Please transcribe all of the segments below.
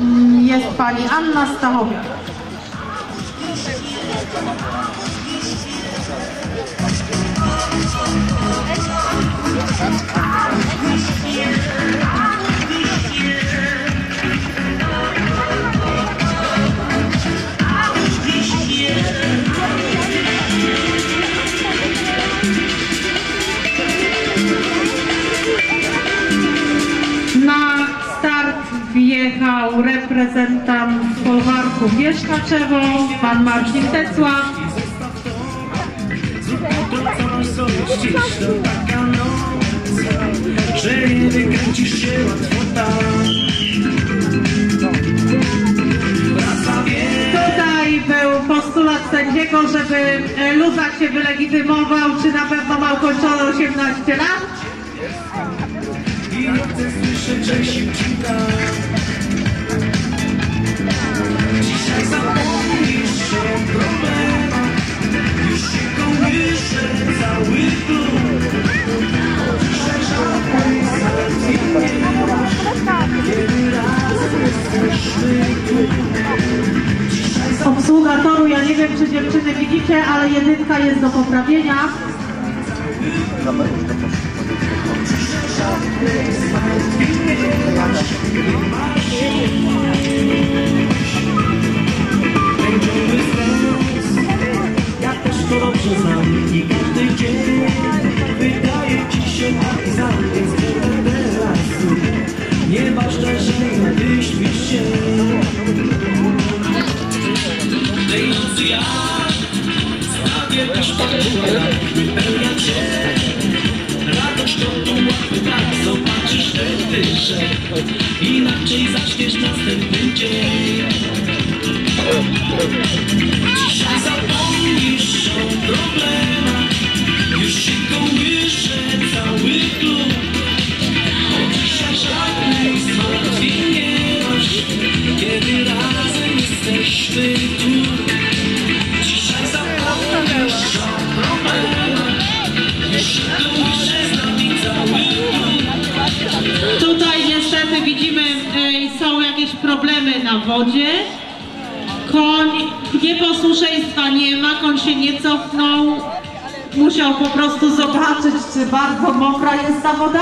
mm, jest pani Anna Stachowiak. Na reprezentant Folwarku Mieszkaczewo, pan Marcin Tecła. Że nie wykręcisz się łatwo Tutaj był postulat sędziego, żeby Luzak się wylegitymował, czy na pewno ma ukończone 18 lat. i chcę słyszeć, że się wcina. Wiem czy dziewczyny widzicie, ale jedynka jest do poprawienia. Też poczuła, wypełnia cię radością tą łatwy tak zobaczysz wtedy, że inaczej zaczniesz następny dzień. Na wodzie. Koń nieposłuszeństwa nie ma, koń się nie cofnął. Musiał po prostu zobaczyć, czy bardzo mokra jest ta woda,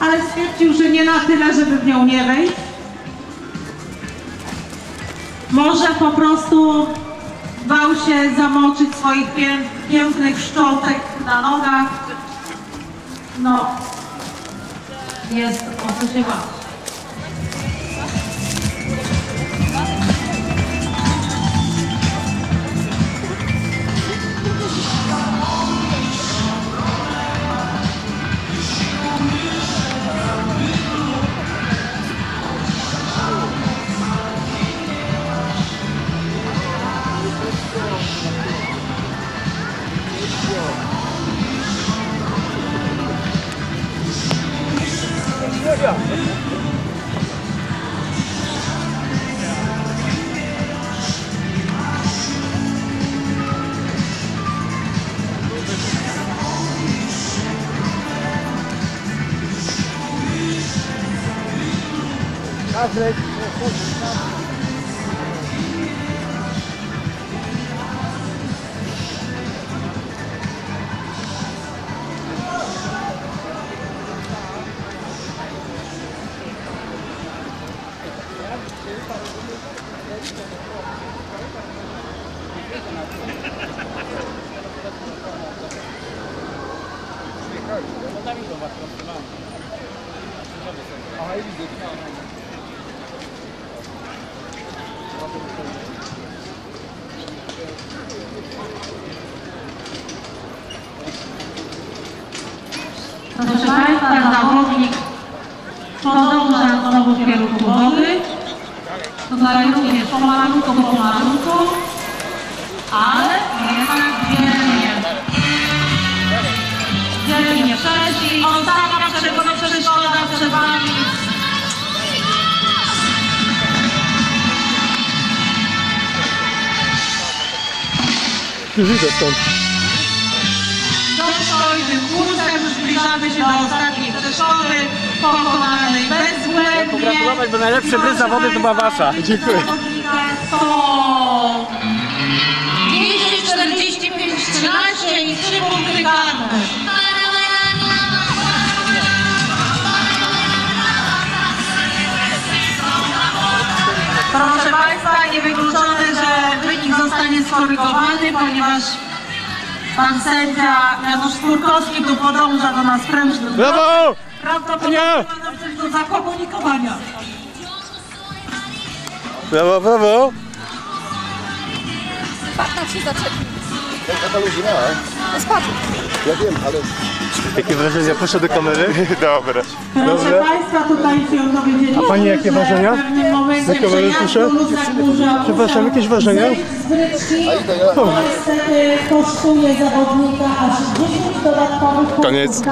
ale stwierdził, że nie na tyle, żeby w nią nie wejść. Może po prostu bał się zamoczyć swoich pię- pięknych szczątek na nogach. No, jest o co. Aanspreek. Wat heb ik dan? Ah. Proszę Państwa, zawodnik podąża znowu w kierunku wody. Tutaj również pomalutko, pomalutko, ale jednak dzielnie. Dzielnie przeszli. Ostatnia przeszkoda, przed Wami. Już idę stąd. Dostojnym kursem zbliżamy się do ostatniej przeszkody pokonanej bez błędu. pogratulować, bo najlepszy bryz zawody to była wasza. Dziękuję. To 245 13 i 3 punkty karne. Proszę Państwa, niewykluczone, że wynik zostanie skorygowany, ponieważ pan sędzia Janusz Skórkowski tu podąża do nas prężny. Brawo! Prawdopodobnie Nie! ma coś do zakomunikowania. Brawo, brawo! Tak się zaczepił. Jakie wrażenia? Proszę do kamery. Dobra. Proszę Dobrze. Państwa, tutaj się dowiedzieliśmy, A pani jakie że wrażenia? Luzak Burza Przepraszam, jakieś to niestety kosztuje zawodnika aż 10 dodatkowych Koniec.